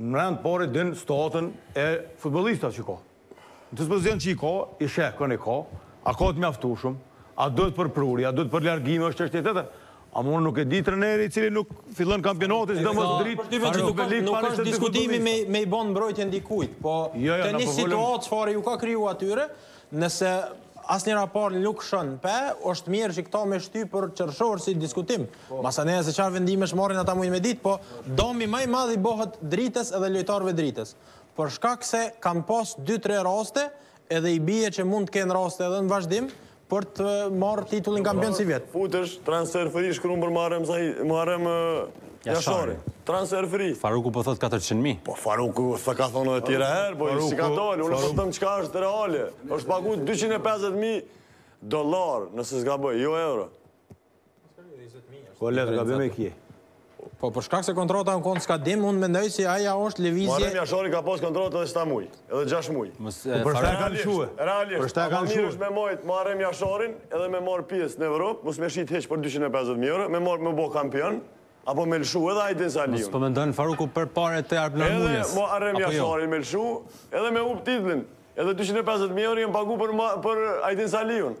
Më e di pari gjendjen statën e futbollistave që ka n'dispozicion që i ka, i sheh kënd e ka, a ka të mjaftushëm, a duhet për prurje, a duhet për largime është çështje tjetër. Ama unë nuk e di trajneri i cili nuk fillon kampionatin te Drita. Për ty Vençi nuk është nuk është diskutimi me me i bën mbrojtjen dikujt, po te një situatë çfarë ju ka kriju atyre, Nëse asnjë raport nuk lshon pe, është mirë që këta me shty për qershor si diskutim. Masanej se çfarë vendimesh marrin ata mujnë me ditë, po dami ma i madh i bohet Dritës edhe lojtarëve Dritës. Për shkak se kanë pas dy tre raste edhe i bie që mund të kenë raste edhe në vazhdim për të marrë titullin kampion si vjet. Futesh transfer free shkruan për Muharrem Muharrem Jashari. Transfer free. Faruku po thot 400 mijë. Po Faruku sa ka thonë edhe tjera herë, po s'i ka dalë, unë po them çka është reale. Është pagu 250 mijë dollarë, nëse s'gaboj, jo euro. Po lehtë gabim e kje. Po për shkak se kontrata në skadim, unë mendoj se aja është levizje. Muharrem Jashari ka pas kontratë edhe shtatë muj. Edhe gjashtë muj. Po për çka e kanë lëshue? Realisht, për çka e kanë lëshue? Më mirë është me majtë Muharrem Jasharin edhe me marrë pjesë në Evropë, mos me shitë hiç për dyqind e pesëdhjetë mijë euro, me marrë me u bo kampion, apo me lëshu edhe Ajdin Saliun. Mos po mendon Faruku për pare të Arblan Munjës, apo jo? Edhe Muharrem Jasharin me lëshu, edhe me hup titullin, edhe dyqind e pesëdhjetë mijë euro i ke pagu për Ajdin Saliun.